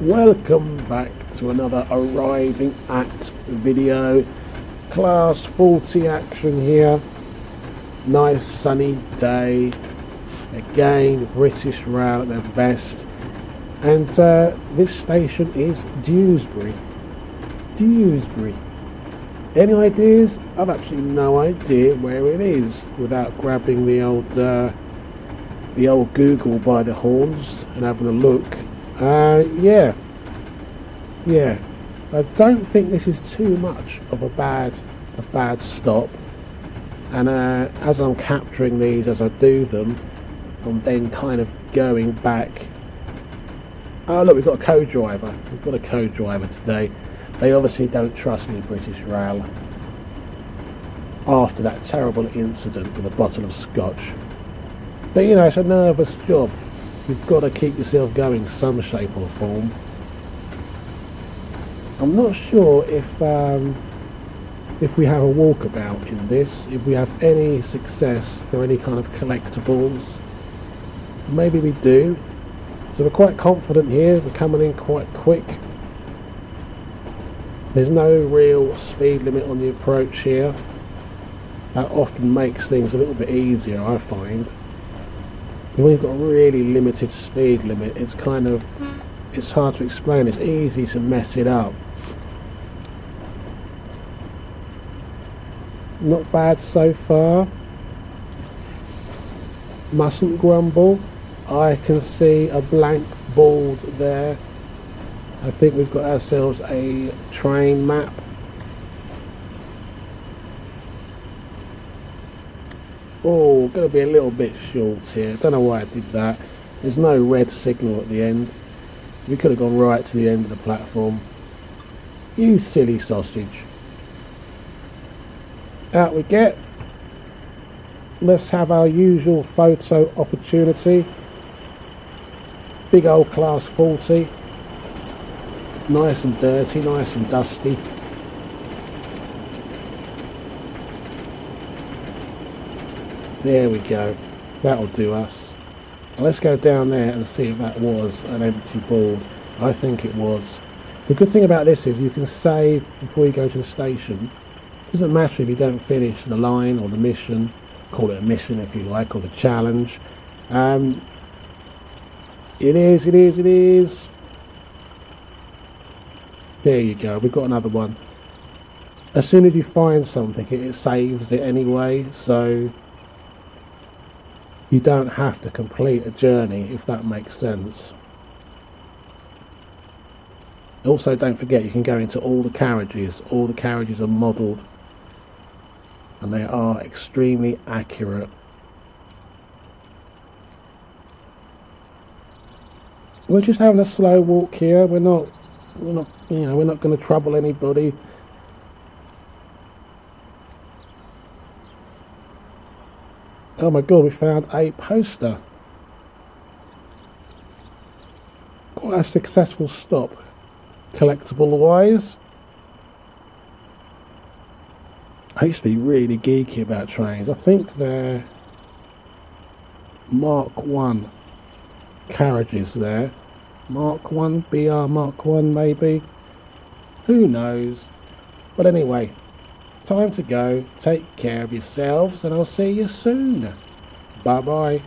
Welcome back to another Arriving at video. Class 40 action here. Nice sunny day. Again, British Rail at their best. And uh, this station is Dewsbury. Dewsbury. Any ideas? I've actually no idea where it is without grabbing the old uh, the old Google by the horns and having a look. Uh, yeah, yeah. I don't think this is too much of a bad a bad stop. And uh, as I'm capturing these as I do them, I'm then kind of going back. Oh look, we've got a co-driver. We've got a co-driver today. They obviously don't trust me, British Rail. After that terrible incident with a bottle of scotch. But you know, it's a nervous job. You've got to keep yourself going some shape or form. I'm not sure if um, if we have a walkabout in this, if we have any success for any kind of collectibles. Maybe we do. So we're quite confident here, we're coming in quite quick. There's no real speed limit on the approach here. That often makes things a little bit easier, I find. When you've got a really limited speed limit. It's kind of it's hard to explain. It's easy to mess it up. Not bad so far. Mustn't grumble. I can see a blank board there I think we've got ourselves a train map Oh, going to be a little bit short here. Don't know why I did that. There's no red signal at the end. We could have gone right to the end of the platform. You silly sausage. Out we get. Let's have our usual photo opportunity. Big old class 40. Nice and dirty, nice and dusty. There we go. That'll do us. Let's go down there and see if that was an empty board. I think it was. The good thing about this is you can save before you go to the station. It doesn't matter if you don't finish the line or the mission. Call it a mission if you like, or the challenge. Um, it is, it is, it is. There you go. We've got another one. As soon as you find something, it saves it anyway. So you don't have to complete a journey if that makes sense. Also don't forget you can go into all the carriages, all the carriages are modelled and they are extremely accurate. We're just having a slow walk here, we're not we're not you know, we're not going to trouble anybody. Oh my god, we found a poster. Quite a successful stop, collectible wise. I used to be really geeky about trains. I think they're Mark 1 carriages there. Mark 1, BR Mark 1 maybe. Who knows? But anyway, Time to go. Take care of yourselves, and I'll see you soon. Bye bye.